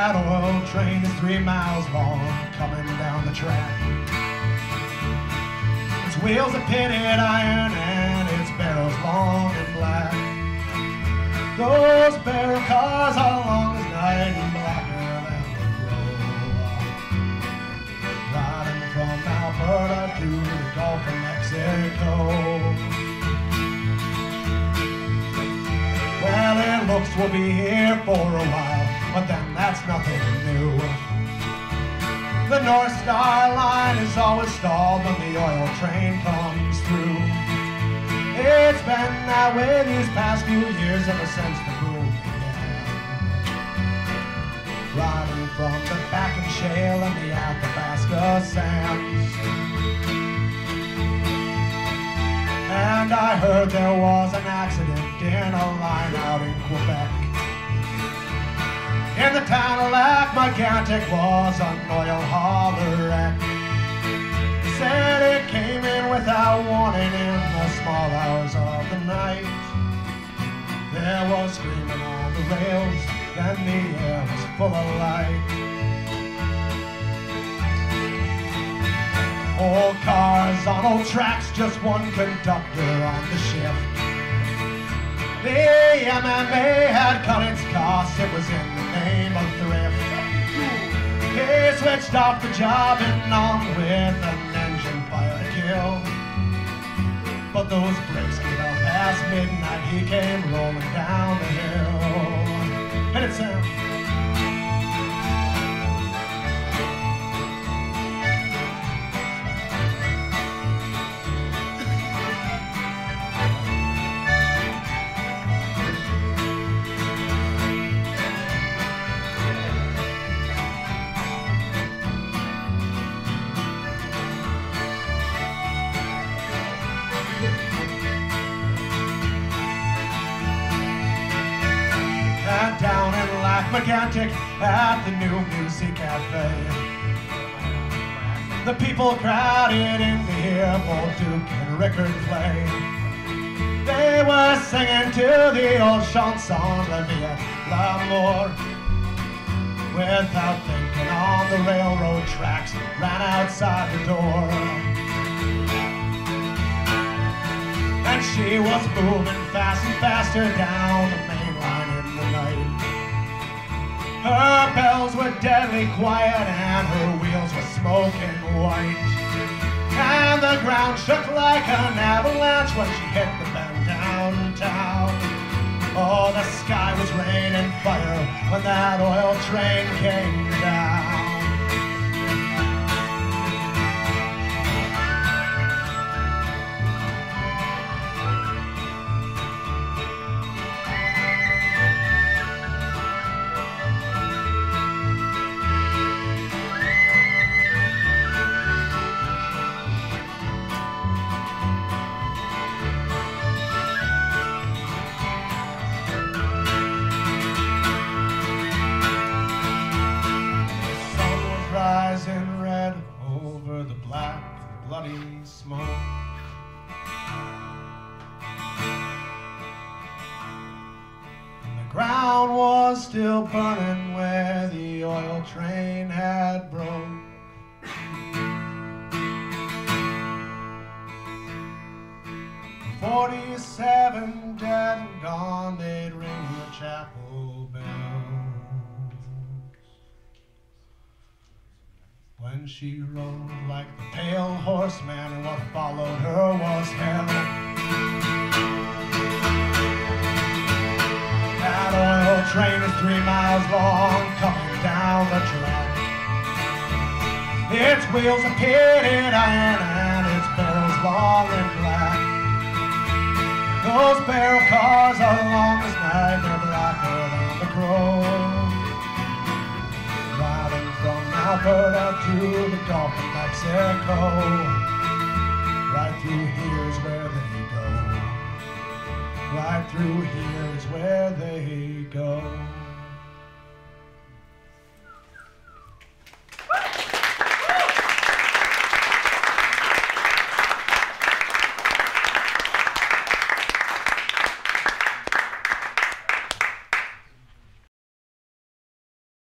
That oil train is three miles long, coming down the track. Its wheels are pitted iron and its barrels long and black. Those barrel cars are long Looks we'll be here for a while, but then that's nothing new. The North Star line is always stalled when the oil train comes through. It's been that way these past few years ever since the boom began. Riding from the Bakken Shale and the Athabasca sands. And I heard there was an accident in a line out in Quebec. In the town of Lac-Megantic was an oil hauler wreck. Said it came in without warning in the small hours of the night. There was screaming on the rails, then the air was full of light. Old cars on old tracks, just one conductor on the shift. The MMA had cut its costs, it was in the name of thrift. He switched off the job and on with an engine fire to kill. But those brakes gave out past midnight, he came rolling down the hill. And it sounds. At the new music cafe. The people crowded in to hear Paul Duke and Rickard play. They were singing to the old chanson La Vie L'amour. Without thinking on the railroad tracks, ran outside the door. And she was moving fast and faster down the main line in the night. Her bells were deadly quiet and her wheels were smoking white. And the ground shook like an avalanche when she hit the bend downtown. Oh, the sky was raining fire when that oil train came down. Black, bloody smoke. And the ground was still burning where the oil train had broke. Forty-seven dead and gone, they'd ring the chapel bells. When she rode like the pale horseman, and what followed her was hell. That oil train is three miles long, coming down the track. Its wheels are pitted iron, and its barrels long and black. Those barrel cars are long as night, they're blacker than the crow. Alberta to the Gulf of Mexico. Right through here's where they go. Right through here's where they go.